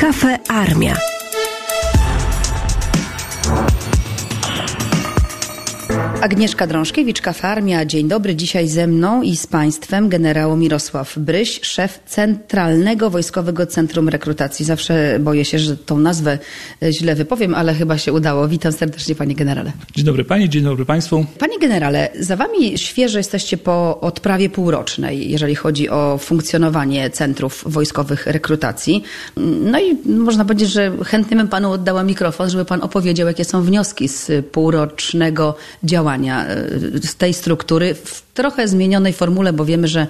Kafe Armia. Agnieszka Drążkiewicz, Kafarmia. Dzień dobry. Dzisiaj ze mną i z Państwem generał Mirosław Bryś, szef Centralnego Wojskowego Centrum Rekrutacji. Zawsze boję się, że tą nazwę źle wypowiem, ale chyba się udało. Witam serdecznie Panie Generale. Dzień dobry Pani, dzień dobry Państwu. Panie Generale, za Wami świeżo jesteście po odprawie półrocznej, jeżeli chodzi o funkcjonowanie centrów wojskowych rekrutacji. No i można powiedzieć, że chętnie bym Panu oddała mikrofon, żeby Pan opowiedział, jakie są wnioski z półrocznego działania z tej struktury w trochę zmienionej formule, bo wiemy, że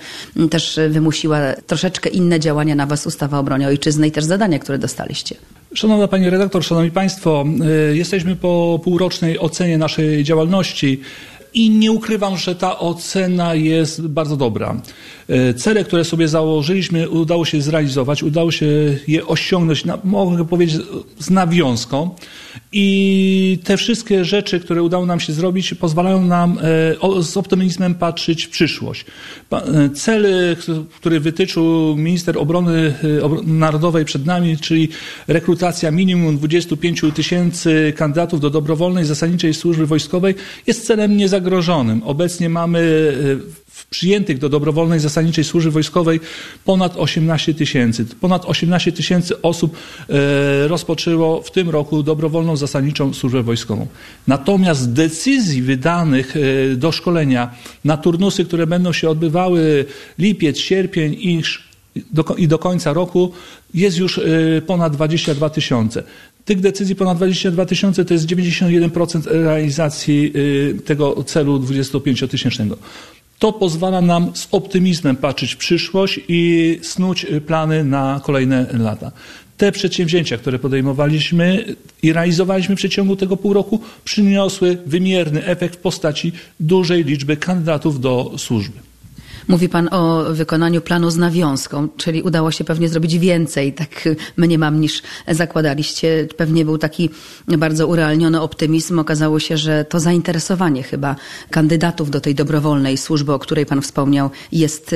też wymusiła troszeczkę inne działania na Was ustawa o obronie ojczyzny i też zadania, które dostaliście. Szanowna Pani redaktor, Szanowni Państwo, jesteśmy po półrocznej ocenie naszej działalności. I nie ukrywam, że ta ocena jest bardzo dobra. Cele, które sobie założyliśmy, udało się zrealizować, udało się je osiągnąć, mogę powiedzieć, z nawiązką. I te wszystkie rzeczy, które udało nam się zrobić, pozwalają nam z optymizmem patrzeć w przyszłość. Cele, które wytyczył minister obrony narodowej przed nami, czyli rekrutacja minimum 25 tysięcy kandydatów do dobrowolnej zasadniczej służby wojskowej, jest celem niezagrożonym. Obecnie mamy przyjętych do dobrowolnej zasadniczej służby wojskowej ponad 18 tysięcy. Ponad 18 tysięcy osób rozpoczęło w tym roku dobrowolną zasadniczą służbę wojskową. Natomiast decyzji wydanych do szkolenia na turnusy, które będą się odbywały lipiec, sierpień i i do końca roku jest już ponad 22 tysiące. Tych decyzji ponad 22 tysiące to jest 91% realizacji tego celu 25-tysięcznego. To pozwala nam z optymizmem patrzeć w przyszłość i snuć plany na kolejne lata. Te przedsięwzięcia, które podejmowaliśmy i realizowaliśmy w przeciągu tego pół roku, przyniosły wymierny efekt w postaci dużej liczby kandydatów do służby. Mówi Pan o wykonaniu planu z nawiązką, czyli udało się pewnie zrobić więcej, tak mniemam, niż zakładaliście. Pewnie był taki bardzo urealniony optymizm. Okazało się, że to zainteresowanie chyba kandydatów do tej dobrowolnej służby, o której Pan wspomniał, jest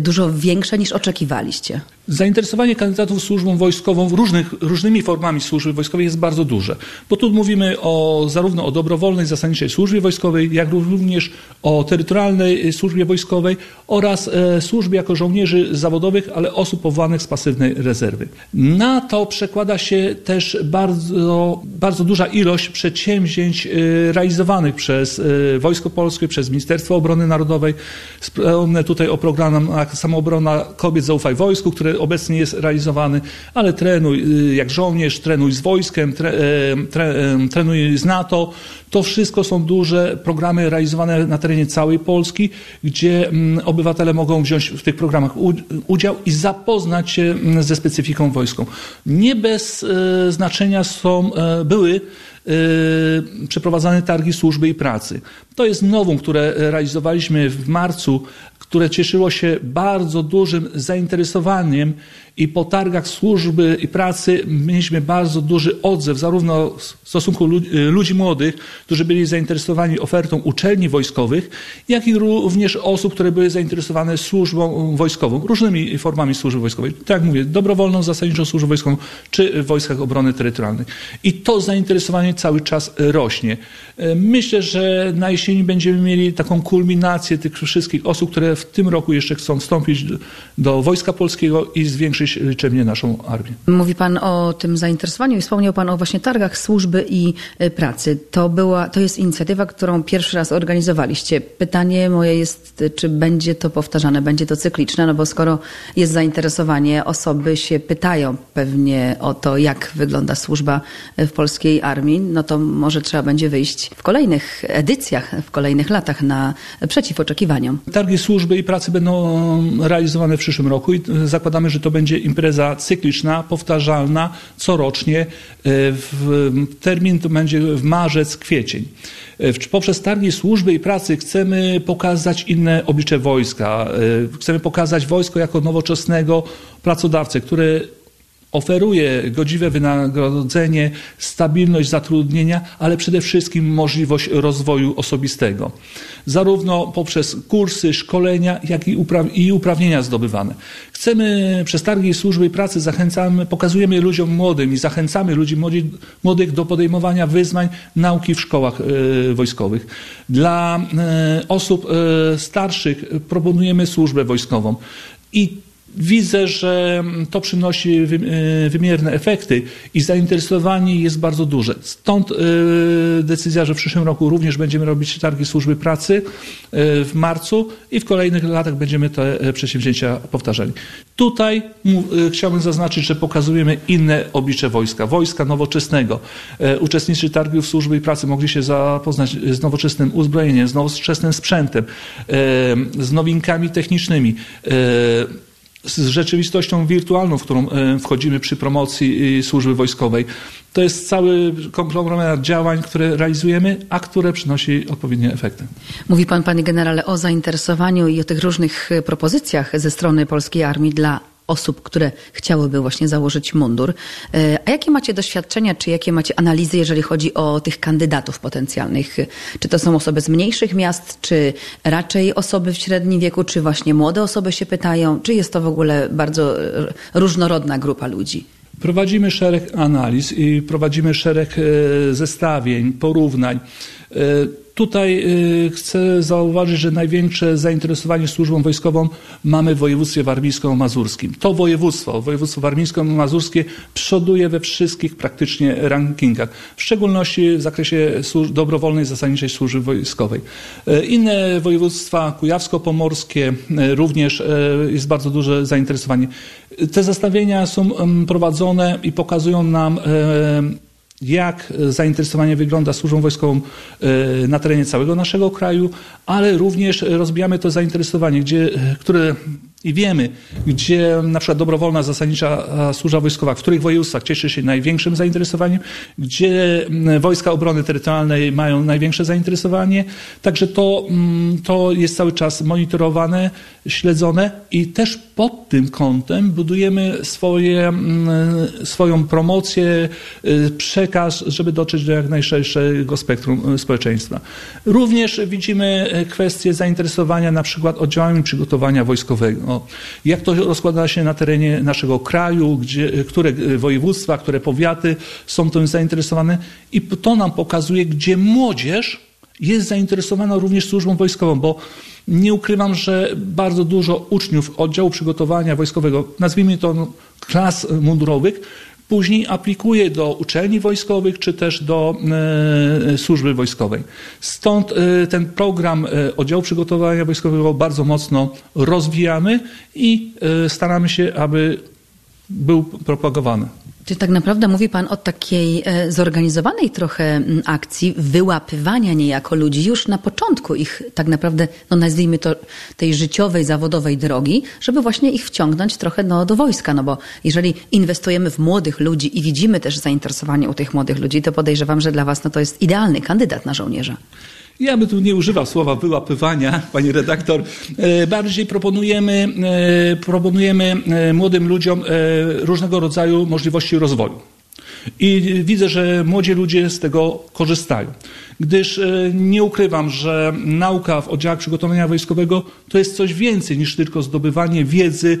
dużo większe niż oczekiwaliście. Zainteresowanie kandydatów służbą wojskową różnych, różnymi formami służby wojskowej jest bardzo duże. Bo tu mówimy o, zarówno o dobrowolnej zasadniczej służbie wojskowej, jak również o terytorialnej służbie wojskowej oraz e, służbie jako żołnierzy zawodowych, ale osób powołanych z pasywnej rezerwy. Na to przekłada się też bardzo, bardzo duża ilość przedsięwzięć e, realizowanych przez e, Wojsko Polskie, przez Ministerstwo Obrony Narodowej. Wspomnę tutaj o programie Samoobrona Kobiet Zaufaj Wojsku, obecnie jest realizowany, ale trenuj jak żołnierz, trenuj z wojskiem, tre, tre, trenuj z NATO. To wszystko są duże programy realizowane na terenie całej Polski, gdzie obywatele mogą wziąć w tych programach udział i zapoznać się ze specyfiką wojską. Nie bez znaczenia są, były przeprowadzane targi służby i pracy. To jest nowum, które realizowaliśmy w marcu, które cieszyło się bardzo dużym zainteresowaniem i po targach służby i pracy mieliśmy bardzo duży odzew, zarówno w stosunku ludzi młodych, którzy byli zainteresowani ofertą uczelni wojskowych, jak i również osób, które były zainteresowane służbą wojskową, różnymi formami służby wojskowej. Tak jak mówię, dobrowolną, zasadniczą służbą wojskową, czy w wojskach obrony terytorialnej. I to zainteresowanie cały czas rośnie. Myślę, że na jesieni będziemy mieli taką kulminację tych wszystkich osób, które w tym roku jeszcze chcą wstąpić do Wojska Polskiego i zwiększyć liczebnie naszą armię. Mówi Pan o tym zainteresowaniu i wspomniał Pan o właśnie targach służby i pracy. To, była, to jest inicjatywa, którą pierwszy raz organizowaliście. Pytanie moje jest, czy będzie to powtarzane, będzie to cykliczne, no bo skoro jest zainteresowanie, osoby się pytają pewnie o to, jak wygląda służba w polskiej armii, no to może trzeba będzie wyjść w kolejnych edycjach, w kolejnych latach na przeciw oczekiwaniom. Targi służby i pracy będą realizowane w przyszłym roku i zakładamy, że to będzie impreza cykliczna, powtarzalna, corocznie. W termin to będzie w marzec, kwiecień. Poprzez targi służby i pracy chcemy pokazać inne oblicze wojska. Chcemy pokazać wojsko jako nowoczesnego pracodawcę, który oferuje godziwe wynagrodzenie, stabilność zatrudnienia, ale przede wszystkim możliwość rozwoju osobistego. Zarówno poprzez kursy, szkolenia, jak i, upraw i uprawnienia zdobywane. Chcemy przez targi służby pracy zachęcamy, pokazujemy ludziom młodym i zachęcamy ludzi młodych do podejmowania wyzwań nauki w szkołach e, wojskowych. Dla e, osób e, starszych proponujemy służbę wojskową. I Widzę, że to przynosi e, wymierne efekty i zainteresowanie jest bardzo duże. Stąd e, decyzja, że w przyszłym roku również będziemy robić targi służby pracy e, w marcu i w kolejnych latach będziemy te przedsięwzięcia powtarzali. Tutaj chciałbym zaznaczyć, że pokazujemy inne oblicze wojska, wojska nowoczesnego. Uczestnicy targów służby i pracy mogli się zapoznać z nowoczesnym uzbrojeniem, z nowoczesnym sprzętem, z nowinkami technicznymi z rzeczywistością wirtualną, w którą e, wchodzimy przy promocji służby wojskowej. To jest cały konglomerat działań, które realizujemy, a które przynosi odpowiednie efekty. Mówi pan, panie generale, o zainteresowaniu i o tych różnych e, propozycjach ze strony polskiej armii dla osób, które chciałyby właśnie założyć mundur. E, a jakie macie doświadczenia, czy jakie macie analizy, jeżeli chodzi o tych kandydatów potencjalnych? Czy to są osoby z mniejszych miast, czy raczej osoby w średnim wieku, czy właśnie młode osoby się pytają, czy jest to w ogóle bardzo różnorodna grupa ludzi? Prowadzimy szereg analiz i prowadzimy szereg e, zestawień, porównań. Tutaj y, chcę zauważyć, że największe zainteresowanie służbą wojskową mamy w województwie warmińsko-mazurskim. To województwo, województwo warmińsko-mazurskie przoduje we wszystkich praktycznie rankingach, w szczególności w zakresie dobrowolnej zasadniczej służby wojskowej. Y, inne województwa, kujawsko-pomorskie, y, również jest bardzo duże zainteresowanie. Te zestawienia są prowadzone i pokazują nam jak zainteresowanie wygląda służbą wojskową e, na terenie całego naszego kraju, ale również rozbijamy to zainteresowanie, gdzie, które i wiemy, gdzie na przykład dobrowolna zasadnicza służba wojskowa, w których województwach cieszy się największym zainteresowaniem, gdzie wojska obrony terytorialnej mają największe zainteresowanie. Także to, to jest cały czas monitorowane, śledzone i też pod tym kątem budujemy swoje, swoją promocję, y, przekaz, żeby dotrzeć do jak najszerszego spektrum y, społeczeństwa. Również widzimy y, kwestie zainteresowania na przykład oddziałami przygotowania wojskowego jak to rozkłada się na terenie naszego kraju, gdzie, które województwa, które powiaty są tym zainteresowane i to nam pokazuje, gdzie młodzież jest zainteresowana również służbą wojskową, bo nie ukrywam, że bardzo dużo uczniów oddziału przygotowania wojskowego, nazwijmy to no, klas mundurowych, później aplikuje do uczelni wojskowych czy też do e, służby wojskowej. Stąd e, ten program e, oddziału przygotowania wojskowego bardzo mocno rozwijamy i staramy się, aby był propagowany. Czy tak naprawdę mówi Pan o takiej e, zorganizowanej trochę akcji wyłapywania niejako ludzi już na początku ich tak naprawdę, no nazwijmy to tej życiowej, zawodowej drogi, żeby właśnie ich wciągnąć trochę no, do wojska, no bo jeżeli inwestujemy w młodych ludzi i widzimy też zainteresowanie u tych młodych ludzi, to podejrzewam, że dla Was no, to jest idealny kandydat na żołnierza. Ja bym tu nie używał słowa wyłapywania, pani redaktor. E, bardziej proponujemy, e, proponujemy e, młodym ludziom różnego rodzaju możliwości rozwoju. I widzę, że młodzi ludzie z tego korzystają gdyż nie ukrywam, że nauka w oddziałach przygotowania wojskowego to jest coś więcej niż tylko zdobywanie wiedzy,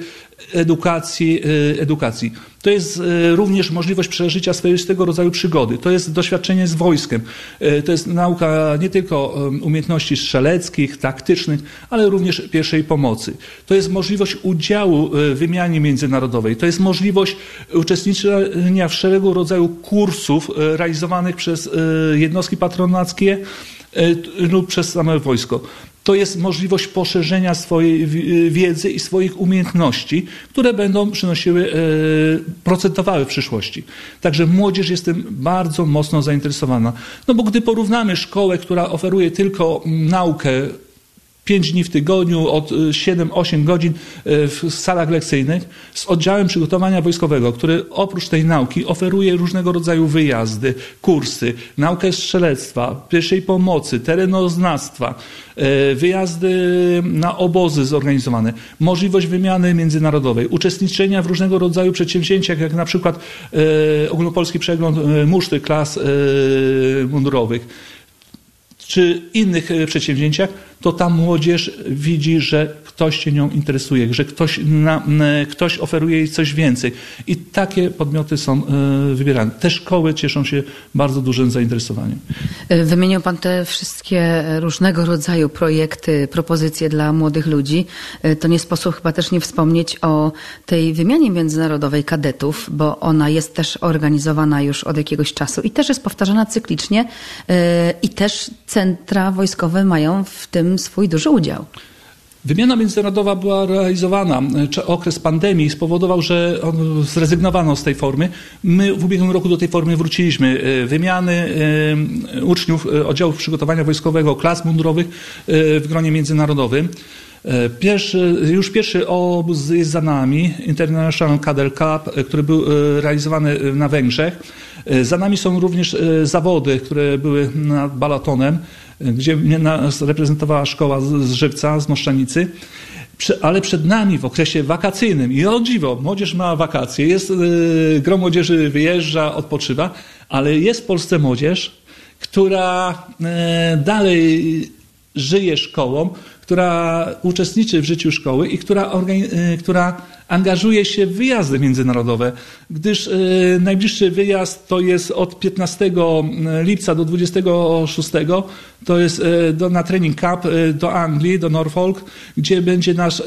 edukacji. edukacji. To jest e, również możliwość przeżycia swoistego rodzaju przygody. To jest doświadczenie z wojskiem. E, to jest nauka nie tylko umiejętności strzeleckich, taktycznych, ale również pierwszej pomocy. To jest możliwość udziału w wymianie międzynarodowej. To jest możliwość uczestniczenia w szeregu rodzaju kursów realizowanych przez jednostki patronackie lub przez same wojsko to jest możliwość poszerzenia swojej wiedzy i swoich umiejętności, które będą przynosiły, e, procentowały w przyszłości. Także młodzież jest tym bardzo mocno zainteresowana. No bo gdy porównamy szkołę, która oferuje tylko naukę 5 dni w tygodniu, od 7-8 godzin w salach lekcyjnych z oddziałem przygotowania wojskowego, który oprócz tej nauki oferuje różnego rodzaju wyjazdy, kursy, naukę strzelectwa, pierwszej pomocy, terenoznawstwa, wyjazdy na obozy zorganizowane, możliwość wymiany międzynarodowej, uczestniczenia w różnego rodzaju przedsięwzięciach, jak na przykład ogólnopolski przegląd muszty klas mundurowych czy innych przedsięwzięciach, to ta młodzież widzi, że ktoś się nią interesuje, że ktoś, na, ktoś oferuje jej coś więcej. I takie podmioty są e, wybierane. Te szkoły cieszą się bardzo dużym zainteresowaniem. Wymienił Pan te wszystkie różnego rodzaju projekty, propozycje dla młodych ludzi. E, to nie sposób chyba też nie wspomnieć o tej wymianie międzynarodowej kadetów, bo ona jest też organizowana już od jakiegoś czasu i też jest powtarzana cyklicznie e, i też centra wojskowe mają w tym swój duży udział. Wymiana międzynarodowa była realizowana. Okres pandemii spowodował, że zrezygnowano z tej formy. My w ubiegłym roku do tej formy wróciliśmy. E, wymiany e, uczniów e, oddziałów przygotowania wojskowego, klas mundurowych w gronie międzynarodowym. Pierwszy, już pierwszy obóz jest za nami, International Cadel Cup, który był realizowany na Węgrzech. Za nami są również zawody, które były nad Balatonem gdzie nas reprezentowała szkoła z Żywca, z Moszczanicy. Ale przed nami w okresie wakacyjnym i o dziwo, młodzież ma wakacje, jest, gro młodzieży wyjeżdża, odpoczywa, ale jest w Polsce młodzież, która dalej żyje szkołą, która uczestniczy w życiu szkoły i która, yy, która angażuje się w wyjazdy międzynarodowe, gdyż y, najbliższy wyjazd to jest od 15 y, lipca do 26, to jest do, na Training Cup do Anglii, do Norfolk, gdzie będzie nasz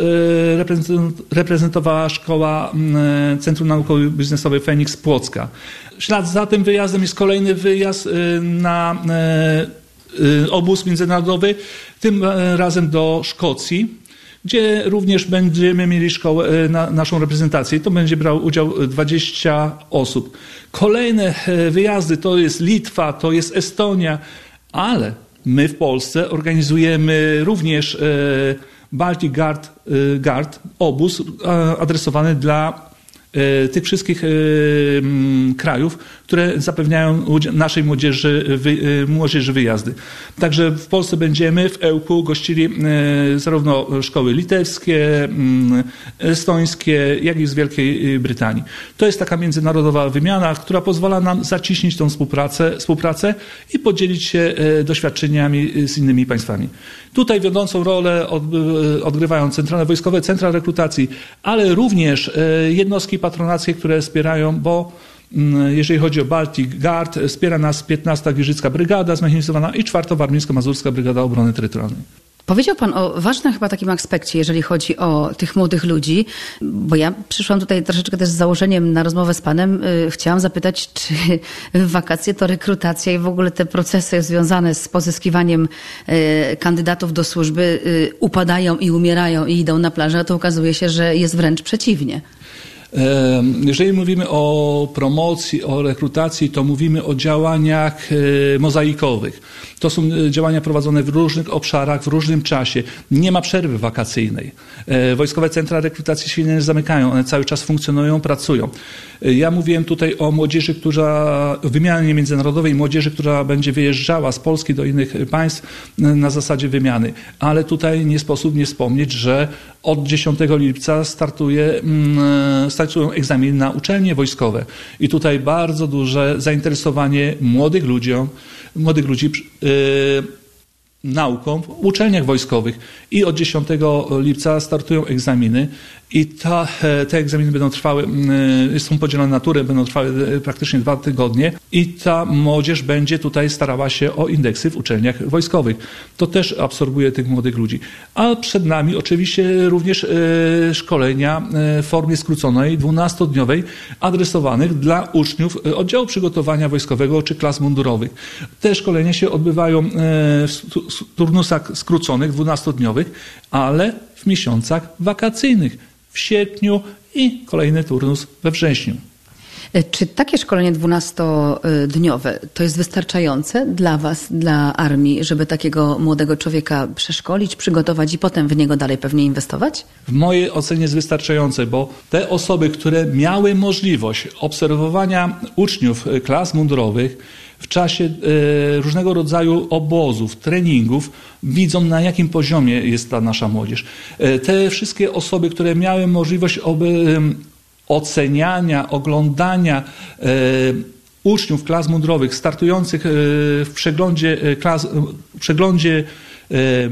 reprezentowała szkoła Centrum Naukowo Biznesowej Phoenix Płocka. Ślad za tym wyjazdem jest kolejny wyjazd na obóz międzynarodowy, tym razem do Szkocji gdzie również będziemy mieli szkołę, e, na, naszą reprezentację. To będzie brał udział 20 osób. Kolejne e, wyjazdy to jest Litwa, to jest Estonia, ale my w Polsce organizujemy również e, Baltic Guard, Guard obóz adresowany dla E, tych wszystkich e, krajów, które zapewniają naszej młodzieży, e, młodzieży wyjazdy. Także w Polsce będziemy w Ełku gościli zarówno szkoły litewskie, estońskie, jak i z Wielkiej Brytanii. To jest taka międzynarodowa wymiana, która pozwala nam zaciśnić tą współpracę, współpracę i podzielić się doświadczeniami z innymi państwami. Tutaj wiodącą rolę odgrywają centralne wojskowe centra rekrutacji, ale również jednostki patronackie, które wspierają, bo mm, jeżeli chodzi o Baltic Guard, wspiera nas 15. Giżycka Brygada Zmechanizowana i 4. Warmińsko-Mazurska Brygada Obrony Terytorialnej. Powiedział Pan o ważnym chyba takim aspekcie, jeżeli chodzi o tych młodych ludzi, bo ja przyszłam tutaj troszeczkę też z założeniem na rozmowę z Panem. Y, chciałam zapytać, czy wakacje to rekrutacja i w ogóle te procesy związane z pozyskiwaniem y, kandydatów do służby y, upadają i umierają i idą na plażę, a to okazuje się, że jest wręcz przeciwnie. Jeżeli mówimy o promocji, o rekrutacji, to mówimy o działaniach e, mozaikowych. To są e, działania prowadzone w różnych obszarach, w różnym czasie. Nie ma przerwy wakacyjnej. E, wojskowe centra rekrutacji się nie zamykają. One cały czas funkcjonują, pracują. Ja mówiłem tutaj o młodzieży, która, wymianie międzynarodowej, młodzieży, która będzie wyjeżdżała z Polski do innych państw na zasadzie wymiany. Ale tutaj nie sposób nie wspomnieć, że od 10 lipca startuje, mm, startują egzaminy na uczelnie wojskowe. I tutaj bardzo duże zainteresowanie młodych ludzi, młodych ludzi yy, nauką w uczelniach wojskowych. I od 10 lipca startują egzaminy. I ta, e, te egzaminy będą trwały, e, są podzielone na tury, będą trwały e, praktycznie dwa tygodnie i ta młodzież będzie tutaj starała się o indeksy w uczelniach wojskowych. To też absorbuje tych młodych ludzi. A przed nami oczywiście również szkolenia w formie skróconej, 12-dniowej, adresowanych dla uczniów oddziału przygotowania wojskowego czy klas mundurowych. Te szkolenia się odbywają w turnusach skróconych, 12-dniowych, ale w miesiącach wakacyjnych w sierpniu i kolejny turnus we wrześniu. Czy takie szkolenie 12-dniowe to jest wystarczające dla Was, dla armii, żeby takiego młodego człowieka przeszkolić, przygotować i potem w niego dalej pewnie inwestować? W mojej ocenie jest wystarczające, bo te osoby, które miały możliwość obserwowania uczniów klas mundurowych, w czasie e, różnego rodzaju obozów, treningów, widzą na jakim poziomie jest ta nasza młodzież. E, te wszystkie osoby, które miały możliwość oceniania, oglądania e, uczniów klas mundurowych startujących w przeglądzie, klas, przeglądzie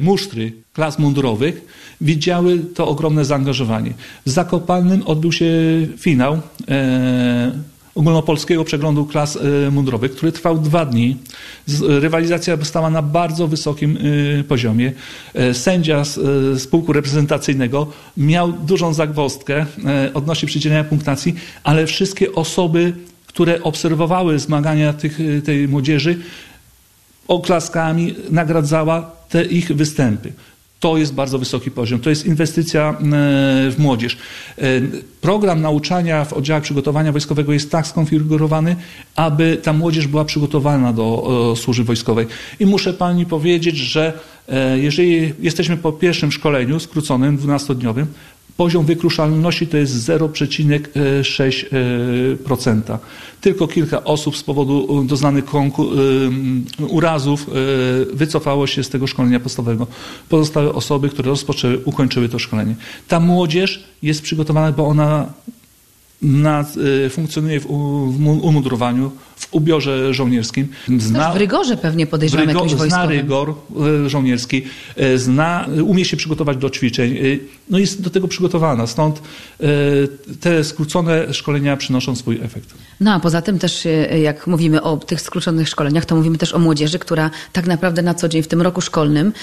musztry klas mundurowych, widziały to ogromne zaangażowanie. W Zakopanym odbył się finał ogólnopolskiego przeglądu klas e, mundurowych, który trwał dwa dni. Rywalizacja stała na bardzo wysokim e, poziomie. E, sędzia z pułku reprezentacyjnego miał dużą zagwozdkę odnośnie przydzielenia punktacji, ale wszystkie osoby, które obserwowały zmagania tych, tej młodzieży, oklaskami nagradzała te ich występy. To jest bardzo wysoki poziom. To jest inwestycja e, w młodzież. E, program nauczania w oddziałach przygotowania wojskowego jest tak skonfigurowany, aby ta młodzież była przygotowana do służby wojskowej. I muszę pani powiedzieć, że e, jeżeli jesteśmy po pierwszym szkoleniu skróconym, 12-dniowym, Poziom wykruszalności to jest 0,6%. Tylko kilka osób z powodu doznanych urazów wycofało się z tego szkolenia podstawowego. Pozostałe osoby, które rozpoczęły, ukończyły to szkolenie. Ta młodzież jest przygotowana, bo ona na, funkcjonuje w, w umundurowaniu, w ubiorze żołnierskim. Zna, w rygorze pewnie podejrzewam rygo, jakimś Zna rygor y, żołnierski, y, zna, umie się przygotować do ćwiczeń, no jest do tego przygotowana, stąd te skrócone szkolenia przynoszą swój efekt. No a poza tym też jak mówimy o tych skróconych szkoleniach, to mówimy też o młodzieży, która tak naprawdę na co dzień w tym roku szkolnym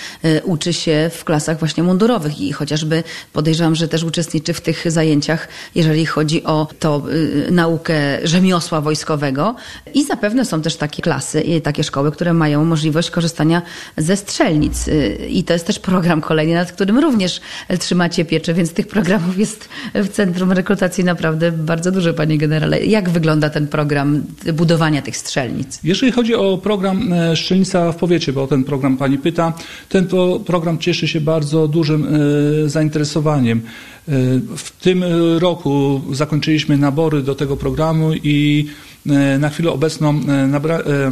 uczy się w klasach właśnie mundurowych i chociażby podejrzewam, że też uczestniczy w tych zajęciach, jeżeli chodzi o to naukę rzemiosła wojskowego i zapewne są też takie klasy i takie szkoły, które mają możliwość korzystania ze strzelnic y, i to jest też program kolejny, nad którym również trzymacie pieczę, więc tych programów jest w Centrum Rekrutacji naprawdę bardzo dużo, panie generale. Jak wygląda ten program budowania tych strzelnic? Jeżeli chodzi o program e, Strzelnica w powiecie, bo o ten program pani pyta, ten program cieszy się bardzo dużym e, zainteresowaniem. W tym roku zakończyliśmy nabory do tego programu i e, na chwilę obecną e, e,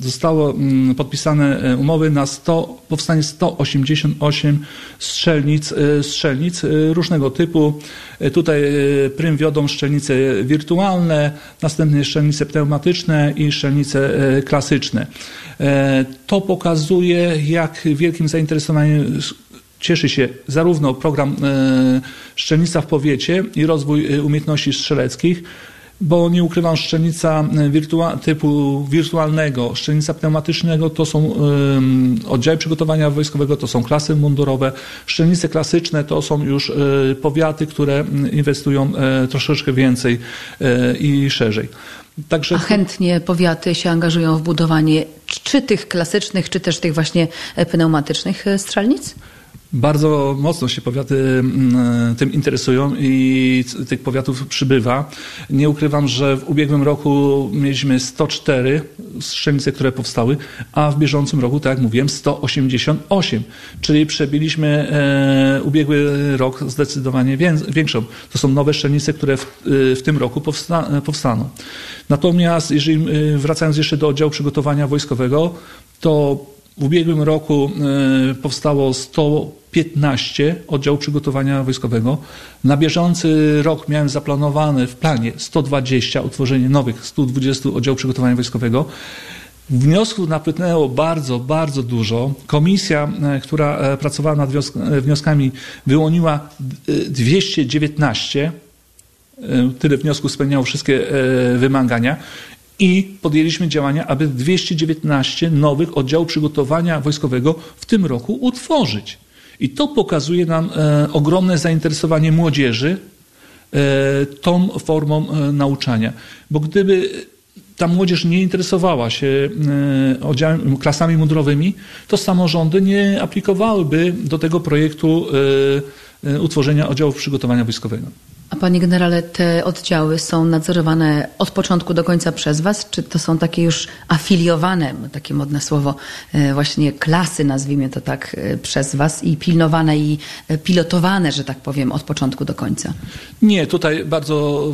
zostało mm, podpisane umowy na 100, powstanie 188 strzelnic, strzelnic różnego typu. Tutaj prym wiodą strzelnice wirtualne, następnie strzelnice pneumatyczne i strzelnice klasyczne. To pokazuje, jak wielkim zainteresowaniem cieszy się zarówno program e, Szczelnica w powiecie i rozwój e, umiejętności strzeleckich, bo nie ukrywam, szczelnica e, wirtua typu wirtualnego, szczelnica pneumatycznego to są um, oddziały przygotowania wojskowego, to są klasy mundurowe. Szczelnice klasyczne to są już um, powiaty, które inwestują um, troszeczkę więcej i szerzej. Także... A chętnie powiaty się angażują w budowanie czy tych klasycznych, czy też tych właśnie pneumatycznych strzelnic? Bardzo mocno się powiaty mm, tym interesują i tych powiatów przybywa. Nie ukrywam, że w ubiegłym roku mieliśmy 104 strzelnice, które powstały, a w bieżącym roku, tak jak mówiłem, 188, czyli przebiliśmy e, ubiegły rok zdecydowanie większą. To są nowe strzelnice, które w, w tym roku powsta powstaną. Natomiast jeżeli e, wracając jeszcze do oddziału przygotowania wojskowego, to w ubiegłym roku e, powstało 115 oddziałów przygotowania wojskowego. Na bieżący rok miałem zaplanowane w planie 120, utworzenie nowych 120 oddziałów przygotowania wojskowego. Wniosków napłynęło bardzo, bardzo dużo. Komisja, e, która e, pracowała nad wnioskami, wyłoniła 219. Tyle wniosków spełniało wszystkie wymagania i podjęliśmy działania, aby 219 nowych oddziałów przygotowania wojskowego w tym roku utworzyć. I to pokazuje nam e, ogromne zainteresowanie młodzieży e, tą formą e, nauczania. Bo gdyby ta młodzież nie interesowała się oddziałem, klasami mundurowymi, to samorządy nie aplikowałyby do tego projektu utworzenia oddziałów przygotowania wojskowego. A panie generale, te oddziały są nadzorowane od początku do końca przez was, czy to są takie już afiliowane, takie modne słowo, e, właśnie klasy, nazwijmy to tak, e, przez was i pilnowane i e, pilotowane, że tak powiem, od początku do końca? Nie, tutaj bardzo,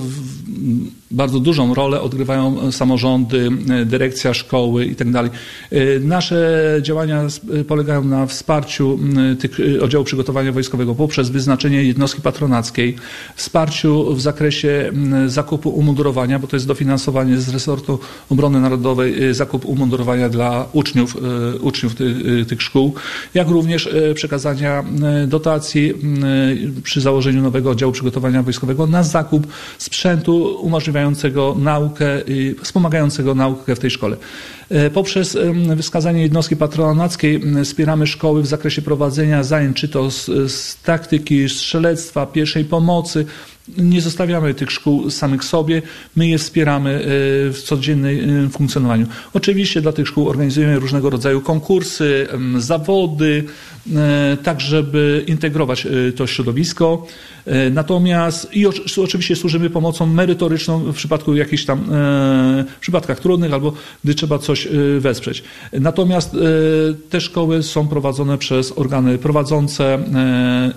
bardzo dużą rolę odgrywają samorządy, dyrekcja szkoły i tak dalej. Nasze działania polegają na wsparciu tych oddziałów przygotowania wojskowego poprzez wyznaczenie jednostki patronackiej, wsparciu w zakresie zakupu umundurowania, bo to jest dofinansowanie z resortu obrony narodowej, zakup umundurowania dla uczniów, uczniów tych, tych szkół, jak również przekazania dotacji przy założeniu nowego oddziału przygotowania wojskowego na zakup sprzętu umożliwiającego naukę wspomagającego naukę w tej szkole. Poprzez wskazanie jednostki patronackiej wspieramy szkoły w zakresie prowadzenia zajęć, czy to z, z taktyki strzelectwa, pierwszej pomocy, nie zostawiamy tych szkół samych sobie, my je wspieramy w codziennym funkcjonowaniu. Oczywiście dla tych szkół organizujemy różnego rodzaju konkursy, zawody, tak żeby integrować to środowisko. Natomiast i oczywiście służymy pomocą merytoryczną w przypadku jakichś tam w przypadkach trudnych albo gdy trzeba coś wesprzeć. Natomiast te szkoły są prowadzone przez organy prowadzące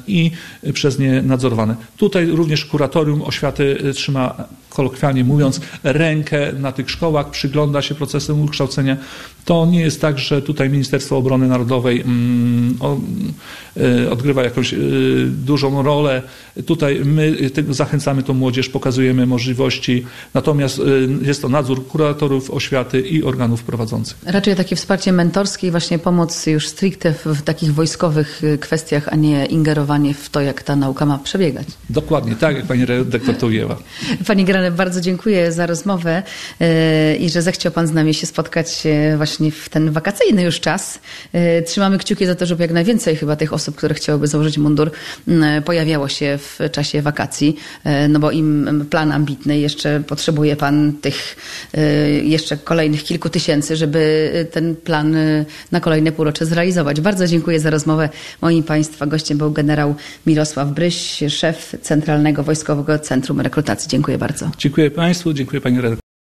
i przez nie nadzorowane. Tutaj również kuratorium oświaty trzyma kolokwialnie mówiąc, rękę na tych szkołach, przygląda się procesom kształcenia. To nie jest tak, że tutaj Ministerstwo Obrony Narodowej mm, odgrywa jakąś dużą rolę. Tutaj my zachęcamy tą młodzież, pokazujemy możliwości, natomiast jest to nadzór kuratorów oświaty i organów prowadzących. Raczej takie wsparcie mentorskie i właśnie pomoc już stricte w, takich wojskowych kwestiach, a nie ingerowanie w to, jak ta nauka ma przebiegać. Dokładnie, tak jak pani redaktor to ujęła. Pani generale, bardzo dziękuję za rozmowę i że zechciał Pan z nami się spotkać właśnie w ten wakacyjny już czas. Trzymamy kciuki za to, żeby jak najwięcej chyba tych osób, które chciałyby założyć mundur, pojawiało się w czasie wakacji, no bo im plan ambitny, jeszcze potrzebuje Pan tych jeszcze kolejnych kilku tysięcy, żeby ten plan na kolejne półrocze zrealizować. Bardzo dziękuję za rozmowę. Moim Państwa gościem był generał Mirosław Bryś, szef Centralnego Wojskowego Centrum Rekrutacji. Dziękuję bardzo. Dziękuję Państwu, dziękuję Pani redaktor.